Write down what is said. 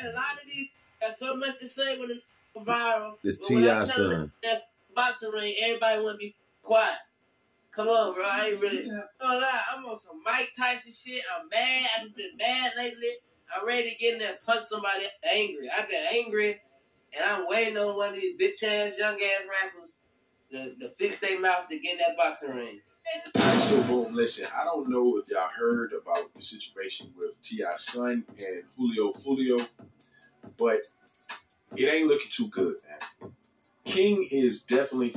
and a lot of these got so much to say when it's viral. This But when I T.I. tell son. That boxing ring, everybody want to be quiet. Come on, bro. I ain't really. Yeah. Gonna lie, I'm on some Mike Tyson shit. I'm mad. I've been mad lately. I'm ready to get in there and punch somebody angry. I've been angry, and I'm waiting on one of these bitch ass young ass rappers to, to fix their mouth to get in that boxing ring. Alright, so boom, listen, I don't know if y'all heard about the situation with T.I. son and Julio Foolio, but it ain't looking too good, man. King is definitely